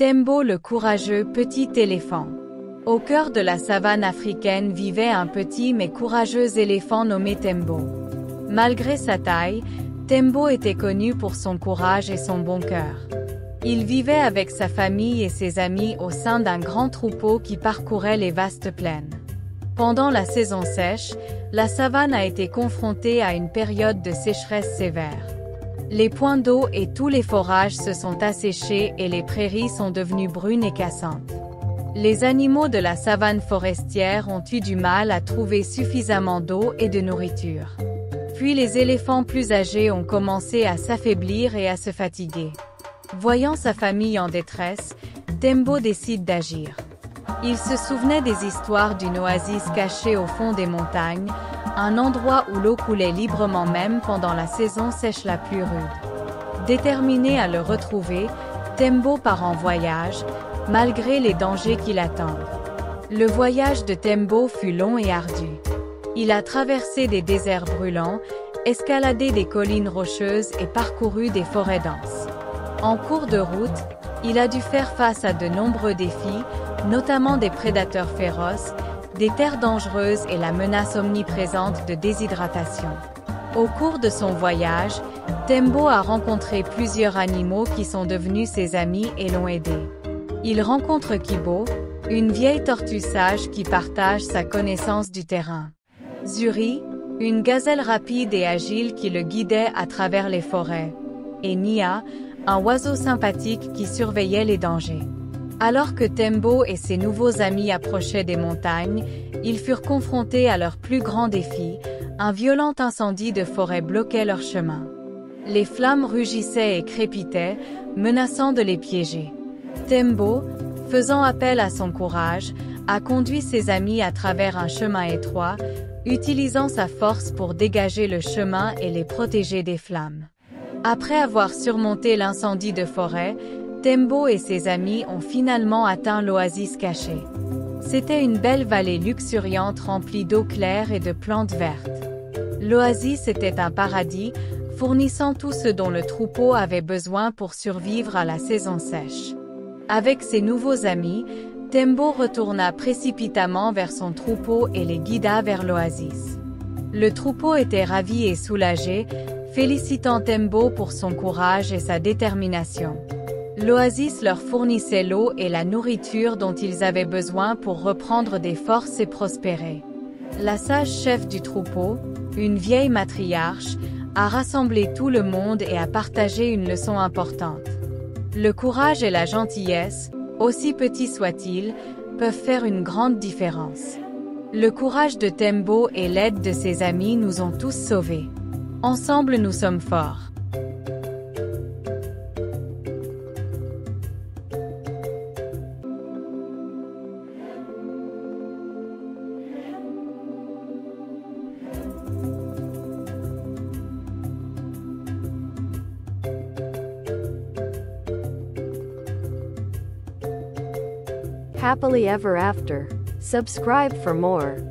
Tembo le courageux petit éléphant. Au cœur de la savane africaine vivait un petit mais courageux éléphant nommé Tembo. Malgré sa taille, Tembo était connu pour son courage et son bon cœur. Il vivait avec sa famille et ses amis au sein d'un grand troupeau qui parcourait les vastes plaines. Pendant la saison sèche, la savane a été confrontée à une période de sécheresse sévère. Les points d'eau et tous les forages se sont asséchés et les prairies sont devenues brunes et cassantes. Les animaux de la savane forestière ont eu du mal à trouver suffisamment d'eau et de nourriture. Puis les éléphants plus âgés ont commencé à s'affaiblir et à se fatiguer. Voyant sa famille en détresse, Tembo décide d'agir. Il se souvenait des histoires d'une oasis cachée au fond des montagnes, un endroit où l'eau coulait librement même pendant la saison sèche la plus rude. Déterminé à le retrouver, Tembo part en voyage, malgré les dangers qui l'attendent. Le voyage de Tembo fut long et ardu. Il a traversé des déserts brûlants, escaladé des collines rocheuses et parcouru des forêts denses. En cours de route, il a dû faire face à de nombreux défis, notamment des prédateurs féroces, des terres dangereuses et la menace omniprésente de déshydratation. Au cours de son voyage, Tembo a rencontré plusieurs animaux qui sont devenus ses amis et l'ont aidé. Il rencontre Kibo, une vieille tortue sage qui partage sa connaissance du terrain. Zuri, une gazelle rapide et agile qui le guidait à travers les forêts. Et Nia, un oiseau sympathique qui surveillait les dangers. Alors que Tembo et ses nouveaux amis approchaient des montagnes, ils furent confrontés à leur plus grand défi, un violent incendie de forêt bloquait leur chemin. Les flammes rugissaient et crépitaient, menaçant de les piéger. Tembo, faisant appel à son courage, a conduit ses amis à travers un chemin étroit, utilisant sa force pour dégager le chemin et les protéger des flammes. Après avoir surmonté l'incendie de forêt, Tembo et ses amis ont finalement atteint l'oasis cachée. C'était une belle vallée luxuriante remplie d'eau claire et de plantes vertes. L'oasis était un paradis, fournissant tout ce dont le troupeau avait besoin pour survivre à la saison sèche. Avec ses nouveaux amis, Tembo retourna précipitamment vers son troupeau et les guida vers l'oasis. Le troupeau était ravi et soulagé, félicitant Tembo pour son courage et sa détermination. L'oasis leur fournissait l'eau et la nourriture dont ils avaient besoin pour reprendre des forces et prospérer. La sage chef du troupeau, une vieille matriarche, a rassemblé tout le monde et a partagé une leçon importante. Le courage et la gentillesse, aussi petits soient-ils, peuvent faire une grande différence. Le courage de Tembo et l'aide de ses amis nous ont tous sauvés. Ensemble nous sommes forts. Happily ever after. Subscribe for more.